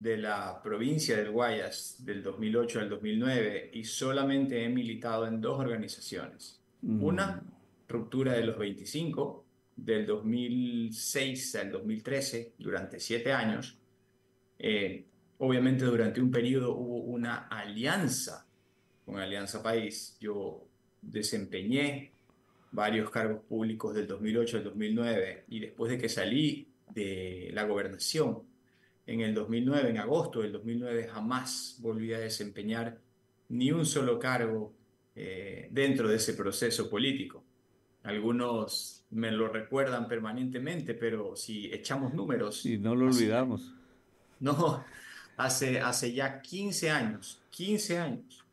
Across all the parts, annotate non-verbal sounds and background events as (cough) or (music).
de la provincia del Guayas del 2008 al 2009 y solamente he militado en dos organizaciones. Mm. Una, Ruptura de los 25, del 2006 al 2013, durante siete años. Eh, obviamente durante un periodo hubo una alianza con Alianza País. Yo desempeñé varios cargos públicos del 2008 al 2009 y después de que salí de la gobernación en el 2009, en agosto del 2009, jamás volví a desempeñar ni un solo cargo eh, dentro de ese proceso político. Algunos me lo recuerdan permanentemente, pero si echamos números... Y no lo olvidamos. No, hace, hace ya 15 años, 15 años,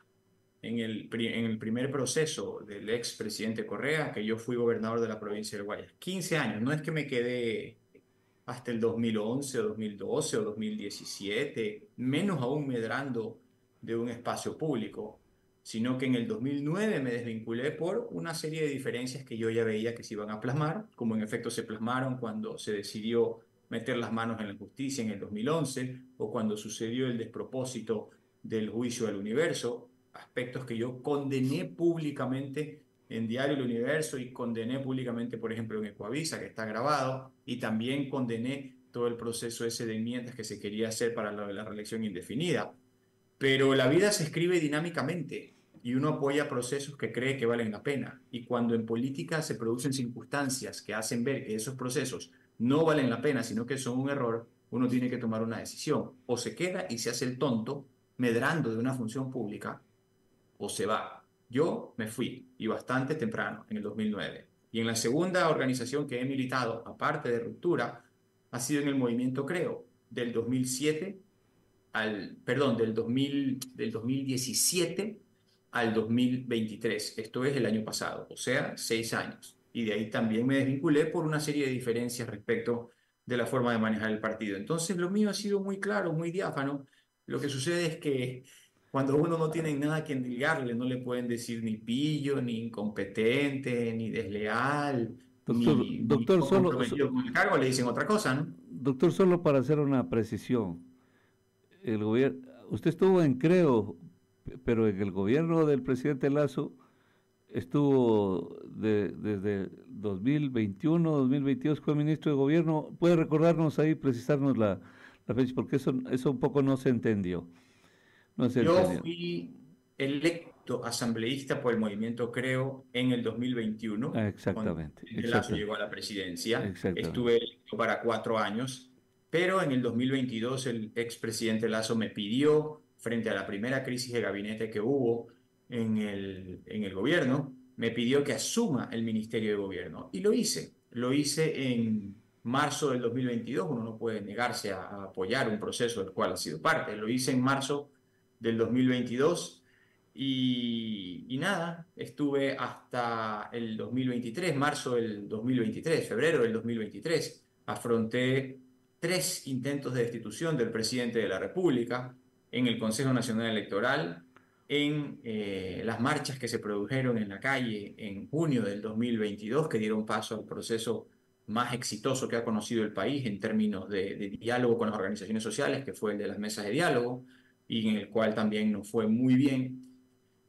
en el, en el primer proceso del expresidente Correa, que yo fui gobernador de la provincia del Guayas. 15 años, no es que me quedé hasta el 2011 o 2012 o 2017, menos aún medrando de un espacio público, sino que en el 2009 me desvinculé por una serie de diferencias que yo ya veía que se iban a plasmar, como en efecto se plasmaron cuando se decidió meter las manos en la justicia en el 2011 o cuando sucedió el despropósito del juicio al universo, aspectos que yo condené públicamente en Diario El Universo y condené públicamente, por ejemplo, en Ecoavisa, que está grabado, y también condené todo el proceso ese de enmiendas que se quería hacer para la, la reelección indefinida. Pero la vida se escribe dinámicamente y uno apoya procesos que cree que valen la pena. Y cuando en política se producen circunstancias que hacen ver que esos procesos no valen la pena, sino que son un error, uno tiene que tomar una decisión. O se queda y se hace el tonto, medrando de una función pública, o se va. Yo me fui, y bastante temprano, en el 2009. Y en la segunda organización que he militado, aparte de Ruptura, ha sido en el movimiento Creo, del 2007 al, perdón, del, 2000, del 2017 al 2023. Esto es el año pasado, o sea, seis años. Y de ahí también me desvinculé por una serie de diferencias respecto de la forma de manejar el partido. Entonces, lo mío ha sido muy claro, muy diáfano. Lo que sucede es que cuando uno no tiene nada que endilgarle, no le pueden decir ni pillo, ni incompetente, ni desleal, Doctor- ni, ni doctor, poco solo- con el cargo, le dicen otra cosa, ¿no? Doctor, solo para hacer una precisión, el gobierno, usted estuvo en Creo, pero en el gobierno del presidente Lazo estuvo de- desde 2021, 2022, fue ministro de gobierno. ¿Puede recordarnos ahí, precisarnos la, la fecha? Porque eso, eso un poco no se entendió. No se Yo fui electo asambleísta por el movimiento Creo en el 2021. Ah, exactamente, Cuando Lazo llegó a la presidencia. Estuve electo para cuatro años, pero en el 2022 el expresidente Lazo me pidió, frente a la primera crisis de gabinete que hubo en el, en el gobierno, me pidió que asuma el Ministerio de Gobierno. Y lo hice. Lo hice en marzo del 2022. Uno no puede negarse a, a apoyar un proceso del cual ha sido parte. Lo hice en marzo del 2022 y, nada, estuve hasta el 2023, marzo del 2023, febrero del 2023. Afronté tres intentos de destitución del presidente de la República en el Consejo Nacional Electoral, en eh, las marchas que se produjeron en la calle en junio del 2022, que dieron paso al proceso más exitoso que ha conocido el país en términos de diálogo con las organizaciones sociales, que fue el de las mesas de diálogo, y en el cual también nos fue muy bien.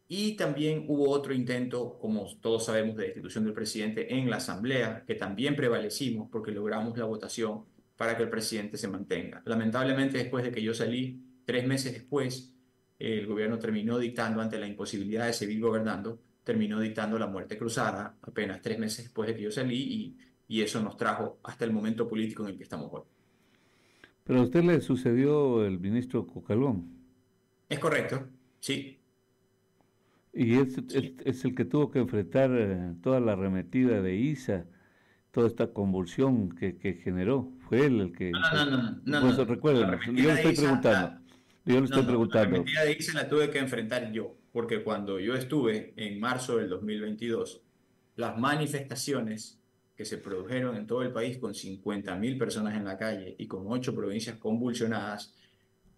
Y también hubo otro intento, como todos sabemos, de destitución del presidente en la Asamblea, que también prevalecimos porque logramos la votación para que el presidente se mantenga. Lamentablemente, después de que yo salí, tres meses después, el gobierno terminó dictando, ante la imposibilidad de seguir gobernando, terminó dictando la muerte cruzada apenas tres meses después de que yo salí y, y eso nos trajo hasta el momento político en el que estamos hoy. Pero a usted le sucedió el ministro Cocalón. Es correcto, sí. Y es, es, es el que tuvo que enfrentar eh, toda la arremetida de ISA, toda esta convulsión que, que generó. Fue él el que... No, no, no, no, no, Pues no. recuerden, La yo arremetida le estoy ISA, preguntando. la- Yo le No, estoy no, preguntando. La mentira de ISA la tuve que enfrentar yo, porque cuando yo estuve en marzo del 2022, las manifestaciones que se produjeron en todo el país con 50.000 personas en la calle y con ocho provincias convulsionadas,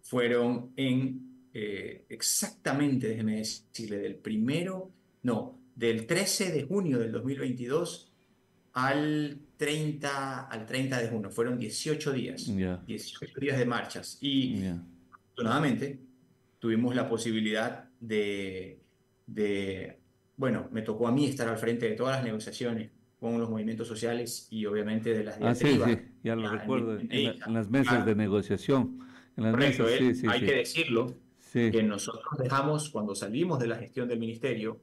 fueron en eh, exactamente, déjeme decirle, del primero, no, del 13 de junio del 2022 al 30, al 30 de junio. Fueron 18 días. 18 días de marchas. Y afortunadamente tuvimos la posibilidad de, de, bueno, me tocó a mí estar al frente de todas las negociaciones con los movimientos sociales y obviamente de las Ah, sí, sí, ya lo recuerdo, en, las mesas de negociación. En las mesas, sí, sí, hay que decirlo, que nosotros dejamos, cuando salimos de la gestión del ministerio,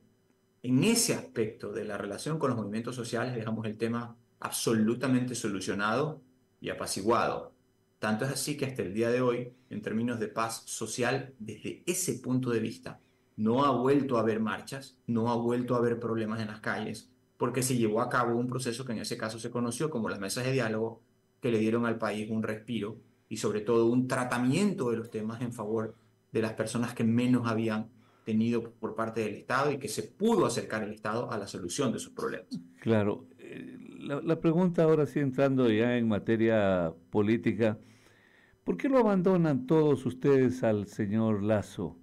en ese aspecto de la relación con los movimientos sociales, dejamos el tema absolutamente solucionado y apaciguado. Tanto es así que hasta el día de hoy, en términos de paz social, desde ese punto de vista, no ha vuelto a haber marchas, no ha vuelto a haber problemas en las calles, porque se llevó a cabo un proceso que en ese caso se conoció como las mesas de diálogo, que le dieron al país un respiro y sobre todo un tratamiento de los temas en favor de las personas que menos habían tenido por parte del Estado y que se pudo acercar el Estado a la solución de sus problemas. Claro. Eh, la, pregunta ahora sí entrando ya en materia política, ¿por qué lo abandonan todos ustedes al señor Lazo?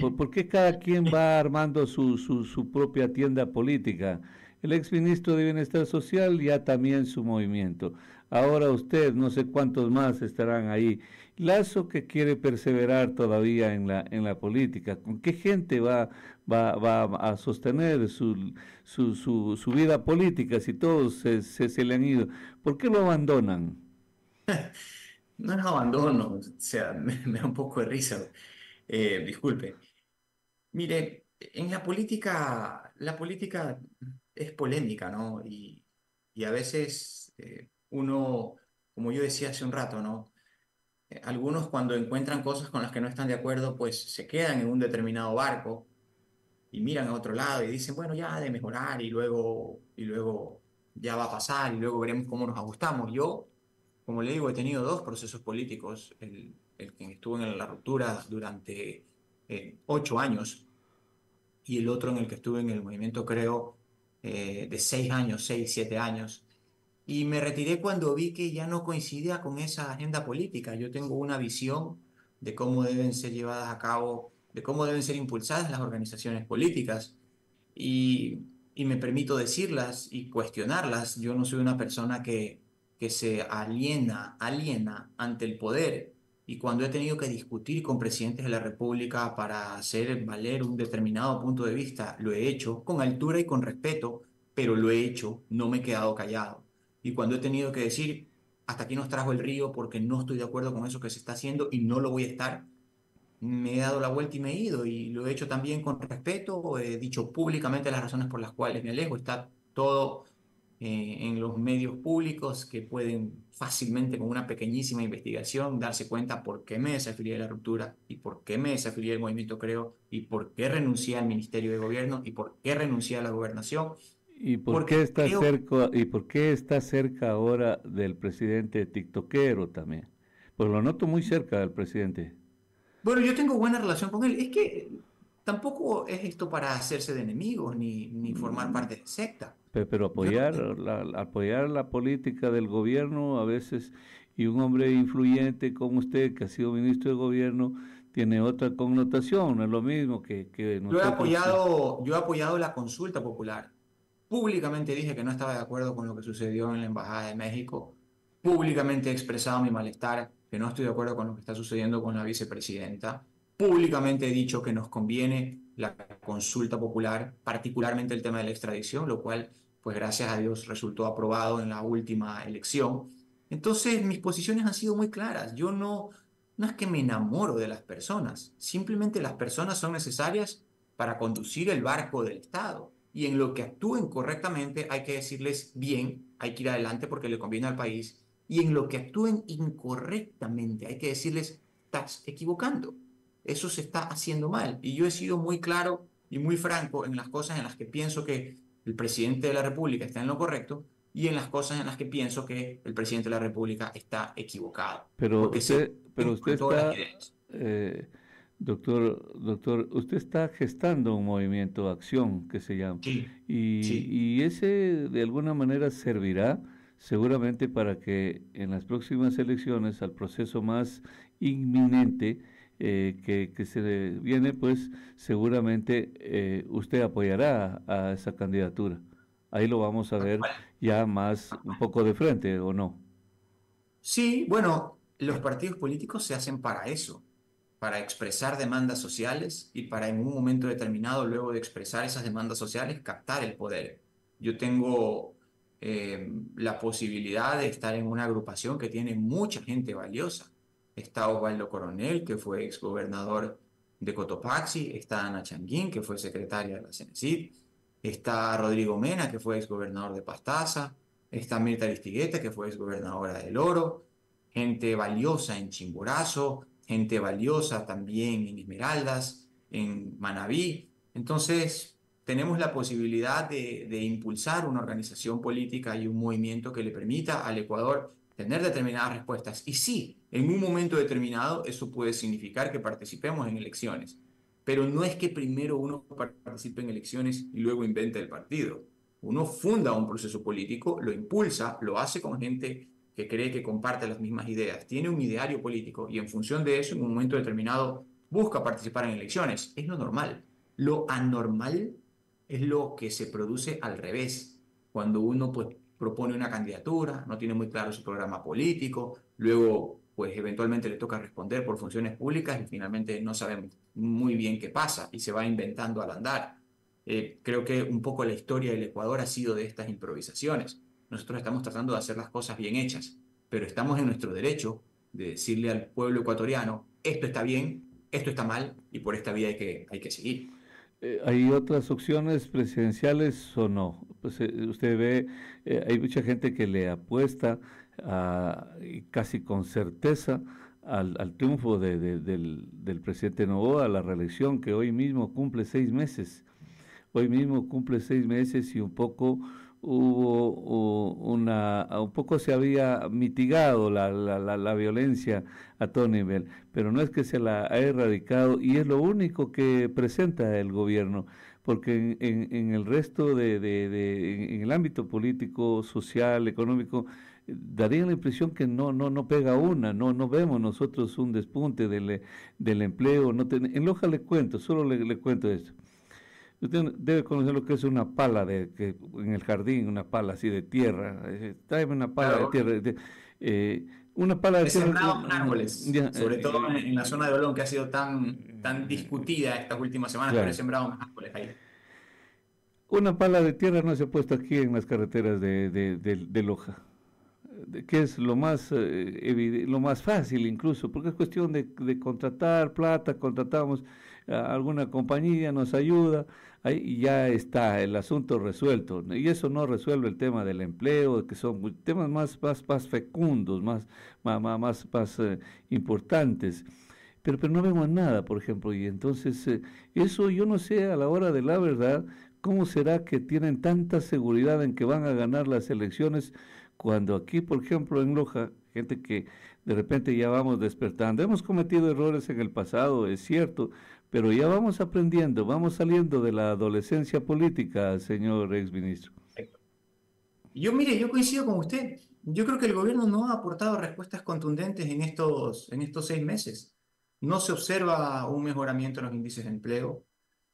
¿Por, qué cada quien va armando su, su, su propia tienda política? el exministro de Bienestar Social ya también su movimiento. Ahora usted, no sé cuántos más estarán ahí. Lazo que quiere perseverar todavía en la, en la política. ¿Con qué gente va, va, va a sostener su, su, su, vida política si todos se, se, le han ido? ¿Por qué lo abandonan? (laughs) No es abandono, o sea, (laughs) me, da un poco de risa. Eh, disculpe. Mire, en la política, la política es polémica, ¿no? Y, y a veces eh, uno, como yo decía hace un rato, ¿no? Eh, algunos cuando encuentran cosas con las que no están de acuerdo, pues se quedan en un determinado barco y miran a otro lado y dicen, bueno, ya de mejorar y luego, y luego ya va a pasar y luego veremos cómo nos ajustamos. Yo, como le digo, he tenido dos procesos políticos, el, el que estuvo en la ruptura durante eh, ocho años y el otro en el que estuve en el movimiento, creo, eh, de seis años, seis, siete años. Y me retiré cuando vi que ya no coincidía con esa agenda política. Yo tengo una visión de cómo deben ser llevadas a cabo, de cómo deben ser impulsadas las organizaciones políticas. Y, y me permito decirlas y cuestionarlas. Yo no soy una persona que, que se aliena, aliena ante el poder. Y cuando he tenido que discutir con presidentes de la República para hacer valer un determinado punto de vista, lo he hecho con altura y con respeto, pero lo he hecho, no me he quedado callado. Y cuando he tenido que decir, hasta aquí nos trajo el río porque no estoy de acuerdo con eso que se está haciendo y no lo voy a estar, me he dado la vuelta y me he ido. Y lo he hecho también con respeto, he dicho públicamente las razones por las cuales me alejo. Está todo eh, en los medios públicos que pueden fácilmente con una pequeñísima investigación darse cuenta por qué me desafilié de la ruptura y por qué me desafilié del movimiento Creo y por qué renuncié al Ministerio de Gobierno y por qué renuncié a la gobernación. ¿Y por, qué está, cerca, ¿Y por qué está cerca ahora del presidente tiktokero también? Pues lo noto muy cerca del presidente. Bueno, yo tengo buena relación con él. Es que tampoco es esto para hacerse de enemigos ni, ni formar mm. parte de secta. Pero, apoyar, la, apoyar la política del gobierno a veces, y un hombre influyente como usted, que ha sido ministro de gobierno, tiene otra connotación, no es lo mismo que... que yo, he apoyado, yo he apoyado la consulta popular. Públicamente dije que no estaba de acuerdo con lo que sucedió en la Embajada de México. Públicamente he expresado mi malestar, que no estoy de acuerdo con lo que está sucediendo con la vicepresidenta. Públicamente he dicho que nos conviene la consulta popular, particularmente el tema de la extradición, lo cual pues gracias a Dios resultó aprobado en la última elección. Entonces mis posiciones han sido muy claras. Yo no, no es que me enamoro de las personas, simplemente las personas son necesarias para conducir el barco del Estado. Y en lo que actúen correctamente hay que decirles bien, hay que ir adelante porque le conviene al país. Y en lo que actúen incorrectamente hay que decirles, estás equivocando. Eso se está haciendo mal. Y yo he sido muy claro y muy franco en las cosas en las que pienso que el presidente de la República está en lo correcto y en las cosas en las que pienso que el presidente de la República está equivocado. Pero usted, pero usted está, eh, doctor, doctor, usted está gestando un movimiento de acción que se llama. y, y ese de alguna manera servirá seguramente para que en las próximas elecciones, al proceso más inminente, eh, que, que, se viene, pues seguramente eh, usted apoyará a esa candidatura. Ahí lo vamos a ver ya más un poco de frente, ¿o no? Sí, bueno, los partidos políticos se hacen para eso, para expresar demandas sociales y para en un momento determinado, luego de expresar esas demandas sociales, captar el poder. Yo tengo eh, la posibilidad de estar en una agrupación que tiene mucha gente valiosa. Está Osvaldo Coronel, que fue exgobernador de Cotopaxi, está Ana Changuín, que fue secretaria de la CENESID, está Rodrigo Mena, que fue exgobernador de Pastaza, está Mirta Aristigueta, que fue exgobernadora del Oro, gente valiosa en Chimborazo, gente valiosa también en Esmeraldas, en Manabí. Entonces, tenemos la posibilidad de, de, impulsar una organización política y un movimiento que le permita al Ecuador tener determinadas respuestas. Y sí, en un momento determinado eso puede significar que participemos en elecciones. Pero no es que primero uno participe en elecciones y luego invente el partido. Uno funda un proceso político, lo impulsa, lo hace con gente que cree que comparte las mismas ideas, tiene un ideario político y en función de eso, en un momento determinado, busca participar en elecciones. Es lo normal. Lo anormal es lo que se produce al revés, cuando uno pues, propone una candidatura, no tiene muy claro su programa político, luego pues eventualmente le toca responder por funciones públicas y finalmente no sabemos muy bien qué pasa y se va inventando al andar. Eh, creo que un poco la historia del Ecuador ha sido de estas improvisaciones. Nosotros estamos tratando de hacer las cosas bien hechas, pero estamos en nuestro derecho de decirle al pueblo ecuatoriano, esto está bien, esto está mal y por esta vía hay que, hay que seguir. Eh, ¿Hay otras opciones presidenciales o no? Pues eh, usted ve, eh, hay mucha gente que le apuesta casi con certeza al, al triunfo del, del, presidente Novoa, a la reelección que hoy mismo cumple seis meses. Hoy mismo cumple seis meses y un poco hubo una, un poco se había mitigado la, la, la, violencia a todo nivel, pero no es que se la ha erradicado y es lo único que presenta el gobierno, porque en, en, el resto de, de, en el ámbito político, social, económico, daría la impresión que no, no, no pega una, no, no vemos nosotros un despunte del, del empleo, no en Loja le cuento, solo le cuento esto Usted debe conocer lo que es una pala de, que, en el jardín, una pala así de tierra. Eh, tráeme una pala de tierra. Eh, una pala de tierra. árboles, sobre eh, todo en, la zona de Olón, que ha sido tan, tan discutida estas últimas semanas, pero he sembrado más árboles ahí. Una pala de tierra no se ha puesto aquí en las carreteras de, de, de Loja que es lo más, lo más fácil incluso, porque es cuestión de, de contratar plata, contratamos a alguna compañía, nos ayuda, ahí ya está el asunto resuelto. Y eso no resuelve el tema del empleo, que son temas más, más, más fecundos, más, más, más, más eh, importantes. Pero, pero no vemos nada, por ejemplo, y entonces eh, eso yo no sé a la hora de la verdad, ¿cómo será que tienen tanta seguridad en que van a ganar las elecciones cuando aquí, por ejemplo, en Loja, gente que de repente ya vamos despertando, hemos cometido errores en el pasado, es cierto, pero ya vamos aprendiendo, vamos saliendo de la adolescencia política, señor exministro. Yo, mire, yo coincido con usted. Yo creo que el gobierno no ha aportado respuestas contundentes en estos, en estos seis meses. No se observa un mejoramiento en los índices de empleo,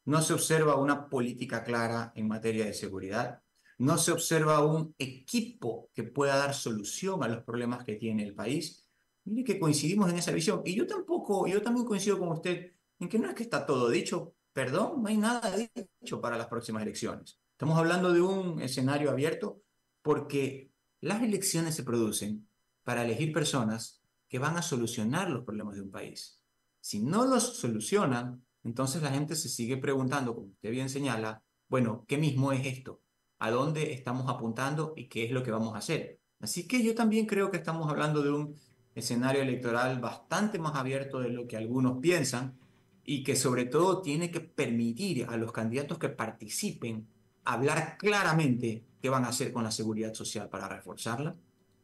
no se observa una política clara en materia de seguridad, no se observa un equipo que pueda dar solución a los problemas que tiene el país. Mire que coincidimos en esa visión. Y yo tampoco, yo también coincido con usted en que no es que está todo dicho, perdón, no hay nada dicho para las próximas elecciones. Estamos hablando de un escenario abierto porque las elecciones se producen para elegir personas que van a solucionar los problemas de un país. Si no los solucionan, entonces la gente se sigue preguntando, como usted bien señala, bueno, ¿qué mismo es esto? ¿A dónde estamos apuntando y qué es lo que vamos a hacer? Así que yo también creo que estamos hablando de un escenario electoral bastante más abierto de lo que algunos piensan y que sobre todo tiene que permitir a los candidatos que participen hablar claramente qué van a hacer con la seguridad social para reforzarla,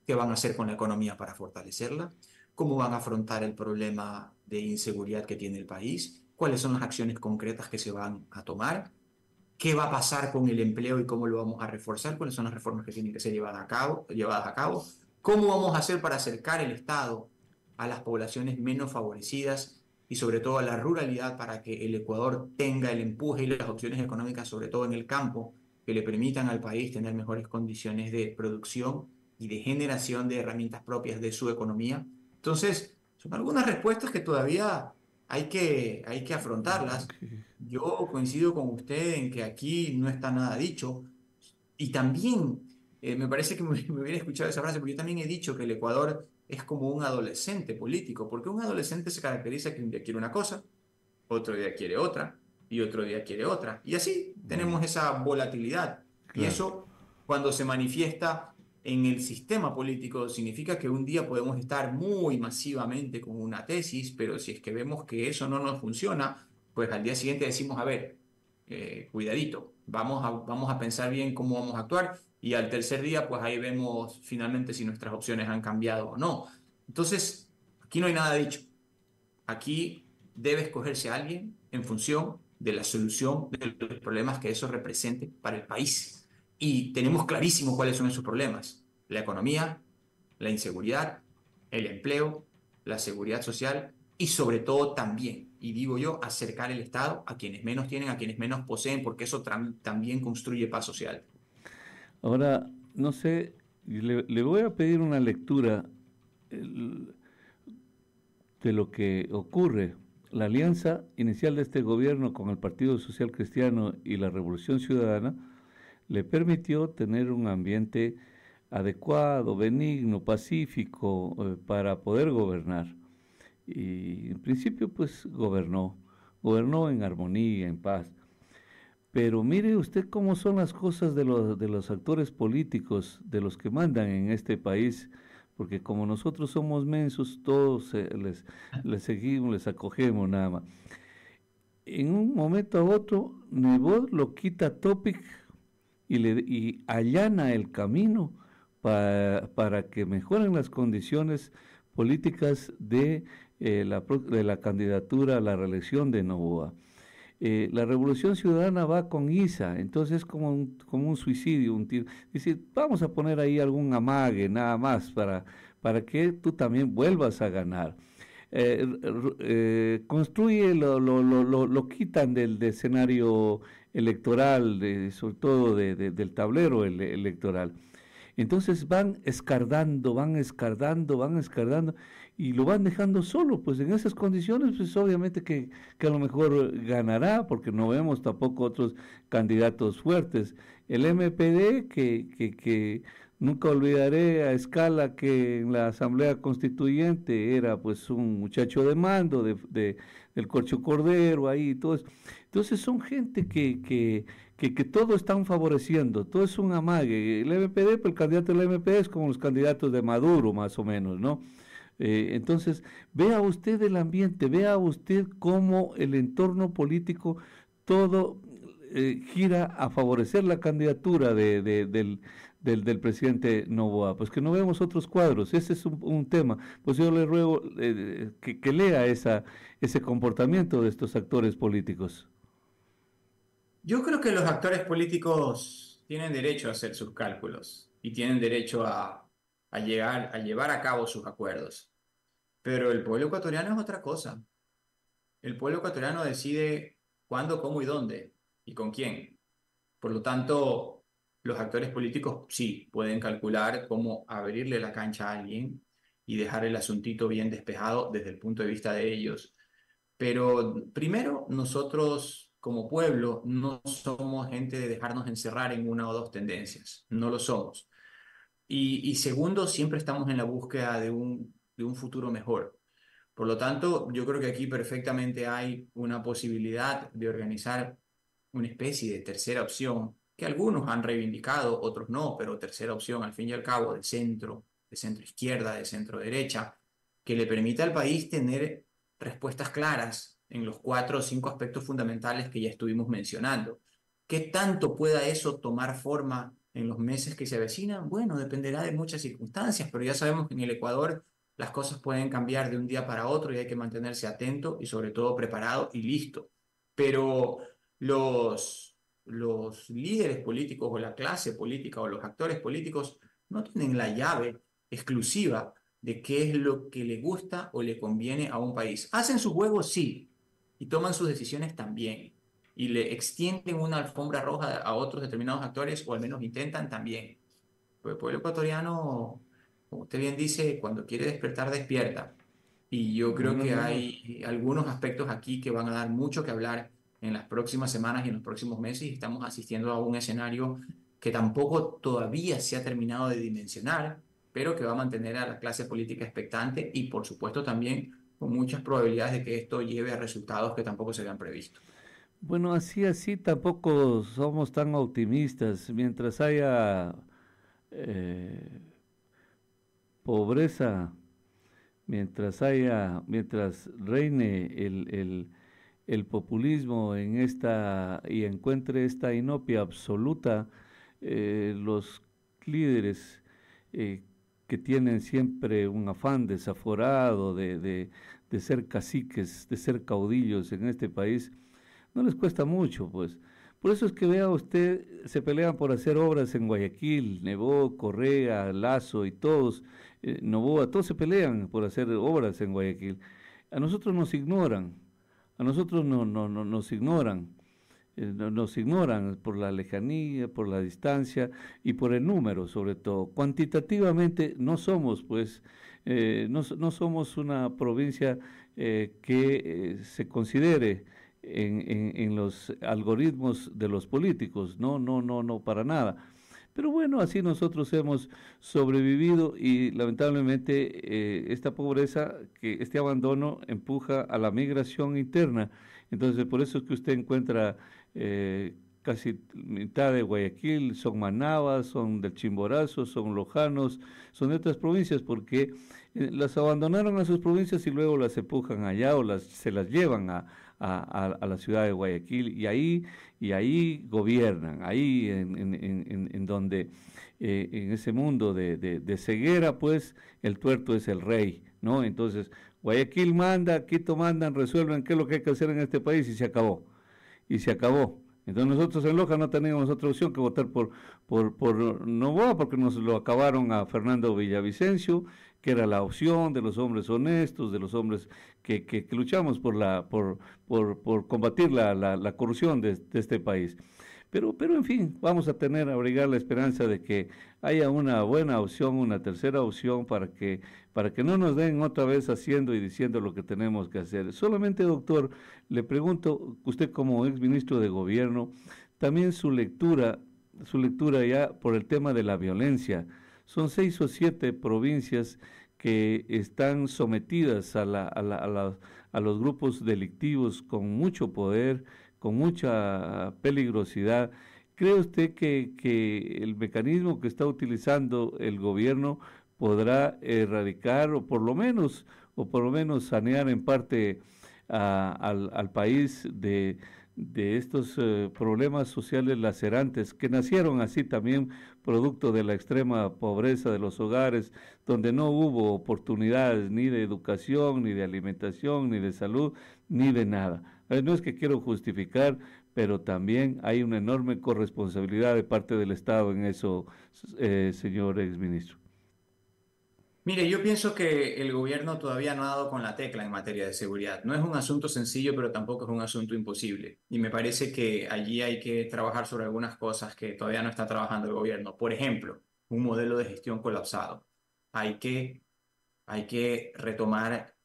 qué van a hacer con la economía para fortalecerla, cómo van a afrontar el problema de inseguridad que tiene el país, cuáles son las acciones concretas que se van a tomar, qué va a pasar con el empleo y cómo lo vamos a reforzar, cuáles son las reformas que tienen que ser llevadas a cabo, llevadas a cabo cómo vamos a hacer para acercar el Estado a las poblaciones menos favorecidas y sobre todo a la ruralidad para que el Ecuador tenga el empuje y las opciones económicas, sobre todo en el campo, que le permitan al país tener mejores condiciones de producción y de generación de herramientas propias de su economía. Entonces, son algunas respuestas que todavía hay que, hay que afrontarlas. Yo coincido con usted en que aquí no está nada dicho. Y también eh, me parece que me, (laughs) me, hubiera escuchado esa frase, porque yo también he dicho que el Ecuador es como un adolescente político, porque un adolescente se caracteriza que un día quiere una cosa, otro día quiere otra, y otro día quiere otra. Y así tenemos esa volatilidad. Y eso, cuando se manifiesta en el sistema político, significa que un día podemos estar muy masivamente con una tesis, pero si es que vemos que eso no nos funciona, pues al día siguiente decimos, a ver, eh, cuidadito, vamos a, vamos a pensar bien cómo vamos a actuar y al tercer día, pues ahí vemos finalmente si nuestras opciones han cambiado o no. Entonces, aquí no hay nada dicho. Aquí debe escogerse a alguien en función de la solución de los problemas que eso represente para el país. Y tenemos clarísimo cuáles son esos problemas. La economía, la inseguridad, el empleo, la seguridad social y sobre todo también, y digo yo, acercar el Estado a quienes menos tienen, a quienes menos poseen, porque eso también construye paz social. Ahora, no sé, le, voy a pedir una lectura de lo que ocurre. La alianza inicial de este gobierno con el Partido Social Cristiano y la Revolución Ciudadana le permitió tener un ambiente adecuado, benigno, pacífico eh, para poder gobernar. Y en principio pues gobernó, gobernó en armonía, en paz. Pero mire usted cómo son las cosas de los, de los actores políticos, de los que mandan en este país, porque como nosotros somos mensos, todos les, les seguimos, les acogemos nada más. En un momento a otro, Nebot lo quita Topic y, le, allana el camino para, para que mejoren las condiciones políticas de, eh, la, de la candidatura a la reelección de Novoa. Eh, la revolución ciudadana va con ISA, entonces es como un, como un suicidio, un tiro. Dice, vamos a poner ahí algún amague nada más para, para que tú también vuelvas a ganar. Eh, eh, construye, lo, lo, lo, lo, quitan del, escenario electoral, sobre todo del tablero electoral. Entonces van escardando, van escardando, van escardando y lo van dejando solo, pues en esas condiciones, pues obviamente que, que, a lo mejor ganará, porque no vemos tampoco otros candidatos fuertes. El MPD, que, que, que nunca olvidaré a escala que en la Asamblea Constituyente era pues un muchacho de mando de, de del Corcho Cordero ahí y todo. Entonces son gente que, que, que, que, todo están favoreciendo, todo es un amague. El MPD, pues el candidato del MPD es como los candidatos de Maduro, más o menos, ¿no? Eh, entonces, vea usted el ambiente, vea usted cómo el entorno político todo eh, gira a favorecer la candidatura de, del, presidente Novoa. Pues que no vemos otros cuadros, ese es un, tema. Pues yo le ruego eh, que, que, lea esa, ese comportamiento de estos actores políticos. Yo creo que los actores políticos tienen derecho a hacer sus cálculos y tienen derecho a, a, llegar, a llevar a cabo sus acuerdos. Pero el pueblo ecuatoriano es otra cosa. El pueblo ecuatoriano decide cuándo, cómo y dónde y con quién. Por lo tanto, los actores políticos sí pueden calcular cómo abrirle la cancha a alguien y dejar el asuntito bien despejado desde el punto de vista de ellos. Pero primero, nosotros como pueblo no somos gente de dejarnos encerrar en una o dos tendencias, no lo somos. Y, segundo, siempre estamos en la búsqueda de un de un futuro mejor. Por lo tanto, yo creo que aquí perfectamente hay una posibilidad de organizar una especie de tercera opción que algunos han reivindicado, otros no, pero tercera opción al fin y al cabo de centro, de centro izquierda, de centro derecha, que le permita al país tener respuestas claras en los cuatro o cinco aspectos fundamentales que ya estuvimos mencionando. ¿Qué tanto pueda eso tomar forma en los meses que se avecinan? Bueno, dependerá de muchas circunstancias, pero ya sabemos que en el Ecuador las cosas pueden cambiar de un día para otro y hay que mantenerse atento y sobre todo preparado y listo. Pero los, los líderes políticos o la clase política o los actores políticos no tienen la llave exclusiva de qué es lo que le gusta o le conviene a un país. Hacen sus juegos, sí, y toman sus decisiones también. y le extienden una alfombra roja a otros determinados actores, o al menos intentan también. Pues el pueblo ecuatoriano, como usted bien dice, cuando quiere despertar, despierta. Y yo creo que hay algunos aspectos aquí que van a dar mucho que hablar en las próximas semanas y en los próximos meses y estamos asistiendo a un escenario que tampoco todavía se ha terminado de dimensionar, pero que va a mantener a la clase política expectante y por supuesto también con muchas probabilidades de que esto lleve a resultados que tampoco se habían previsto. Bueno, así, así tampoco somos tan optimistas. Mientras haya eh, pobreza, mientras haya, mientras reine el, el, populismo en esta y encuentre esta inopia absoluta, eh, los líderes eh, que tienen siempre un afán desaforado de, de, de ser caciques, de ser caudillos en este país, no les cuesta mucho, pues. Por eso es que vea usted, se pelean por hacer obras en Guayaquil, Nebó, Correa, Lazo y todos, eh, Novoa, todos se pelean por hacer obras en Guayaquil. A nosotros nos ignoran, a nosotros no, no, no nos ignoran, eh, nos ignoran por la lejanía, por la distancia y por el número sobre todo. Cuantitativamente no somos, pues, eh, no, no, somos una provincia que se considere en, en, los algoritmos de los políticos, no, no, no, no, para nada. Pero bueno, así nosotros hemos sobrevivido y lamentablemente eh, esta pobreza, que este abandono empuja a la migración interna. Entonces, por eso es que usted encuentra eh, casi mitad de Guayaquil, son manabas, son del Chimborazo, son lojanos, son de otras provincias, porque eh, las abandonaron a sus provincias y luego las empujan allá o las, se las llevan a, a, la ciudad de Guayaquil y ahí, y ahí gobiernan, ahí en, donde, eh, en ese mundo de, ceguera, pues el tuerto es el rey, ¿no? Entonces, Guayaquil manda, Quito mandan, resuelven qué es lo que hay que hacer en este país y se acabó, y se acabó. Entonces nosotros en Loja no teníamos otra opción que votar por, por, por Novoa porque nos lo acabaron a Fernando Villavicencio que era la opción de los hombres honestos, de los hombres que, luchamos por, la, por, combatir la, la, corrupción de, este país. Pero, pero en fin, vamos a tener, a abrigar la esperanza de que haya una buena opción, una tercera opción para que, para que no nos den otra vez haciendo y diciendo lo que tenemos que hacer. Solamente, doctor, le pregunto, usted como ex ministro de Gobierno, también su lectura, su lectura ya por el tema de la violencia son seis o siete provincias que están sometidas a, los grupos delictivos con mucho poder, con mucha peligrosidad. ¿Cree usted que, el mecanismo que está utilizando el gobierno podrá erradicar o por lo menos, o por lo menos sanear en parte al, país de, de estos eh, problemas sociales lacerantes que nacieron así también producto de la extrema pobreza de los hogares, donde no hubo oportunidades ni de educación, ni de alimentación, ni de salud, ni de nada. Eh, no es que quiero justificar, pero también hay una enorme corresponsabilidad de parte del Estado en eso, eh, señor exministro. Mire, yo pienso que el gobierno todavía no ha dado con la tecla en materia de seguridad. No es un asunto sencillo, pero tampoco es un asunto imposible. Y me parece que allí hay que trabajar sobre algunas cosas que todavía no está trabajando el gobierno. Por ejemplo, un modelo de gestión colapsado. Hay que, hay que retomar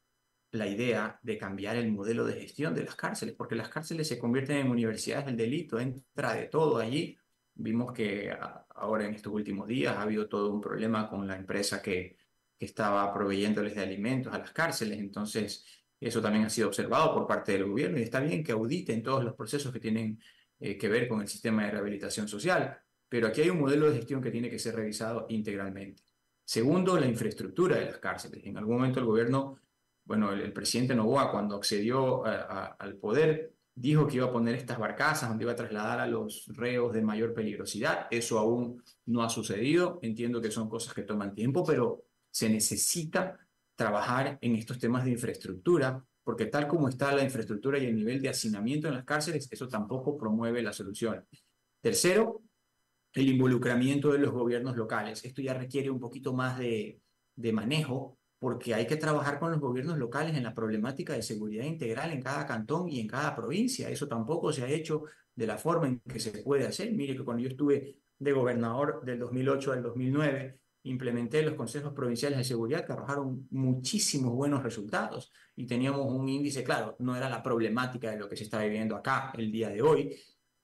la idea de cambiar el modelo de gestión de las cárceles, porque las cárceles se convierten en universidades del delito, entra de todo allí. Vimos que ahora en estos últimos días ha habido todo un problema con la empresa que que estaba proveyéndoles de alimentos a las cárceles. Entonces, eso también ha sido observado por parte del gobierno y está bien que auditen todos los procesos que tienen eh, que ver con el sistema de rehabilitación social, pero aquí hay un modelo de gestión que tiene que ser revisado integralmente. Segundo, la infraestructura de las cárceles. En algún momento el gobierno, bueno, el, presidente Novoa cuando accedió al poder, dijo que iba a poner estas barcazas donde iba a trasladar a los reos de mayor peligrosidad. Eso aún no ha sucedido. Entiendo que son cosas que toman tiempo, pero se necesita trabajar en estos temas de infraestructura, porque tal como está la infraestructura y el nivel de hacinamiento en las cárceles, eso tampoco promueve la solución. Tercero, el involucramiento de los gobiernos locales. Esto ya requiere un poquito más de, de manejo porque hay que trabajar con los gobiernos locales en la problemática de seguridad integral en cada cantón y en cada provincia. Eso tampoco se ha hecho de la forma en que se puede hacer. Mire que cuando yo estuve de gobernador del 2008 al 2009, implementé los consejos provinciales de seguridad que arrojaron muchísimos buenos resultados y teníamos un índice, claro, no era la problemática de lo que se está viviendo acá el día de hoy,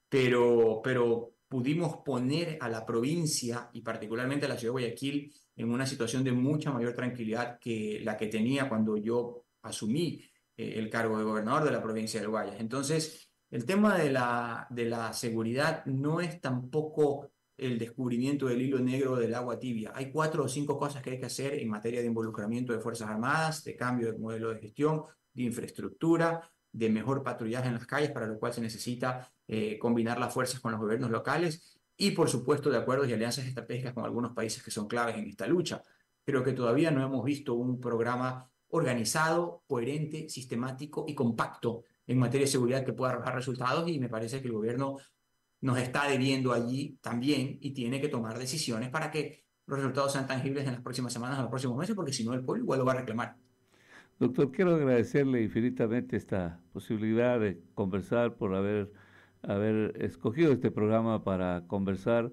pero, pero pudimos poner a la provincia y particularmente a la ciudad de Guayaquil en una situación de mucha mayor tranquilidad que la que tenía cuando yo asumí eh, el cargo de gobernador de la provincia del Guayas. Entonces, el tema de la, de la seguridad no es tampoco el descubrimiento del hilo negro del agua tibia. Hay cuatro o cinco cosas que hay que hacer en materia de involucramiento de Fuerzas Armadas, de cambio de modelo de gestión, de infraestructura, de mejor patrullaje en las calles, para lo cual se necesita eh, combinar las fuerzas con los gobiernos locales y, por supuesto, de acuerdos y alianzas estratégicas con algunos países que son claves en esta lucha. Creo que todavía no hemos visto un programa organizado, coherente, sistemático y compacto en materia de seguridad que pueda arrojar resultados y me parece que el gobierno nos está debiendo allí también y tiene que tomar decisiones para que los resultados sean tangibles en las próximas semanas en los próximos meses, porque si no el pueblo igual lo va a reclamar. Doctor, quiero agradecerle infinitamente esta posibilidad de conversar por haber haber escogido este programa para conversar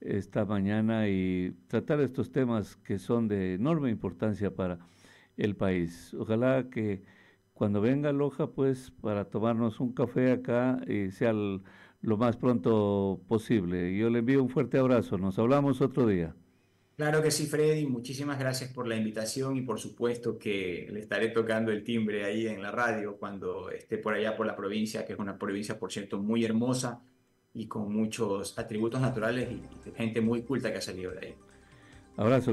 esta mañana y tratar estos temas que son de enorme importancia para el país. Ojalá que cuando venga Loja, pues para tomarnos un café acá y sea lo más pronto posible. Yo le envío un fuerte abrazo. Nos hablamos otro día. Claro que sí, Freddy. Muchísimas gracias por la invitación y por supuesto que le estaré tocando el timbre ahí en la radio cuando esté por allá por la provincia, que es una provincia, por cierto, muy hermosa y con muchos atributos naturales y gente muy culta que ha salido de ahí. Abrazo.